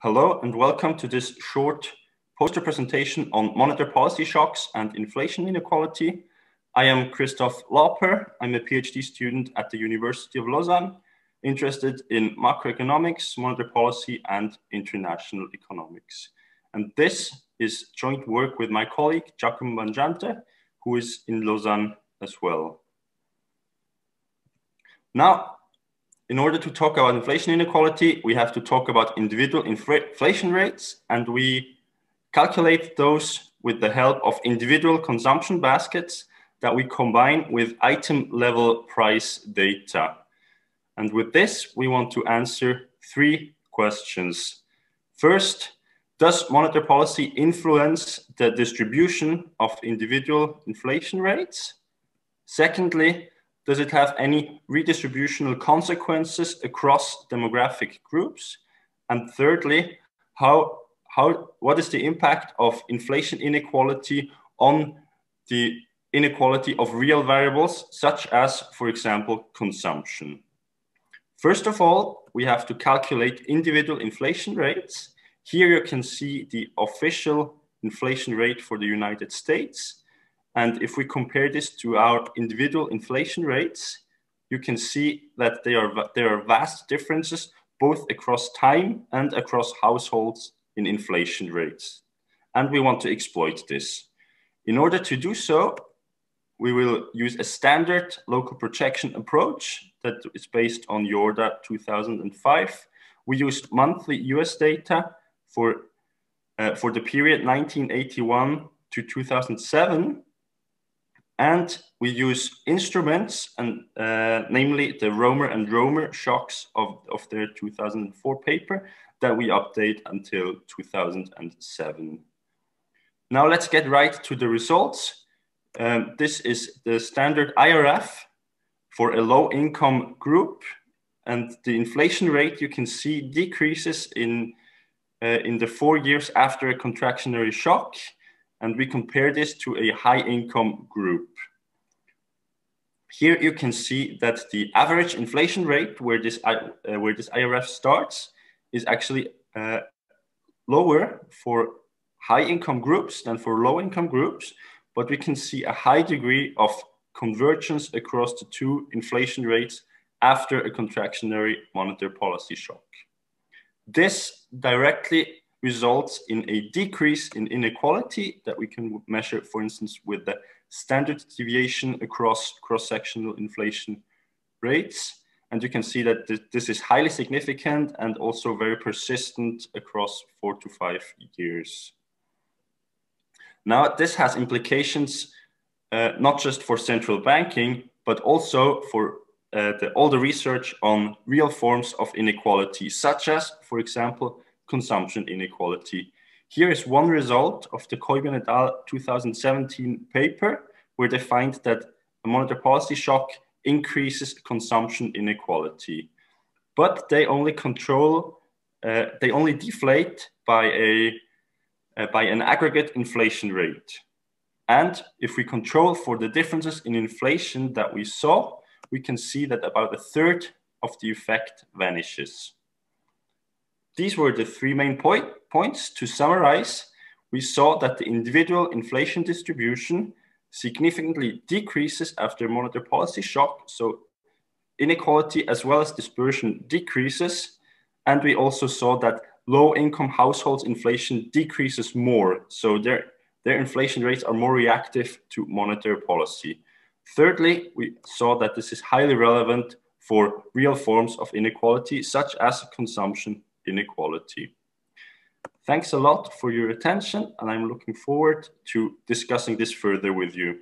Hello and welcome to this short poster presentation on monetary policy shocks and inflation inequality. I am Christoph Lauper. I'm a PhD student at the University of Lausanne, interested in macroeconomics, monetary policy, and international economics. And this is joint work with my colleague, Giacomo Mangiante, who is in Lausanne as well. Now, in order to talk about inflation inequality, we have to talk about individual inflation rates, and we calculate those with the help of individual consumption baskets that we combine with item level price data. And with this, we want to answer three questions. First, does monetary policy influence the distribution of individual inflation rates? Secondly, does it have any redistributional consequences across demographic groups? And thirdly, how, how, what is the impact of inflation inequality on the inequality of real variables, such as, for example, consumption? First of all, we have to calculate individual inflation rates. Here you can see the official inflation rate for the United States. And if we compare this to our individual inflation rates, you can see that there are, there are vast differences both across time and across households in inflation rates. And we want to exploit this. In order to do so, we will use a standard local projection approach that is based on Jordà 2005. We used monthly US data for, uh, for the period 1981 to 2007 and we use instruments, and uh, namely the Romer and Romer shocks of, of their 2004 paper that we update until 2007. Now let's get right to the results. Um, this is the standard IRF for a low income group. And the inflation rate you can see decreases in, uh, in the four years after a contractionary shock and we compare this to a high income group. Here you can see that the average inflation rate where this, uh, where this IRF starts is actually uh, lower for high income groups than for low income groups, but we can see a high degree of convergence across the two inflation rates after a contractionary monetary policy shock. This directly results in a decrease in inequality that we can measure, for instance, with the standard deviation across cross-sectional inflation rates. And you can see that th this is highly significant and also very persistent across four to five years. Now, this has implications uh, not just for central banking, but also for uh, the, all the research on real forms of inequality, such as, for example, consumption inequality. Here is one result of the Coibion et al. 2017 paper, where they find that a monetary policy shock increases consumption inequality. But they only control, uh, they only deflate by, a, uh, by an aggregate inflation rate. And if we control for the differences in inflation that we saw, we can see that about a third of the effect vanishes. These were the three main point, points. To summarize, we saw that the individual inflation distribution significantly decreases after monetary policy shock. So inequality as well as dispersion decreases. And we also saw that low income households inflation decreases more. So their, their inflation rates are more reactive to monetary policy. Thirdly, we saw that this is highly relevant for real forms of inequality, such as consumption inequality. Thanks a lot for your attention, and I'm looking forward to discussing this further with you.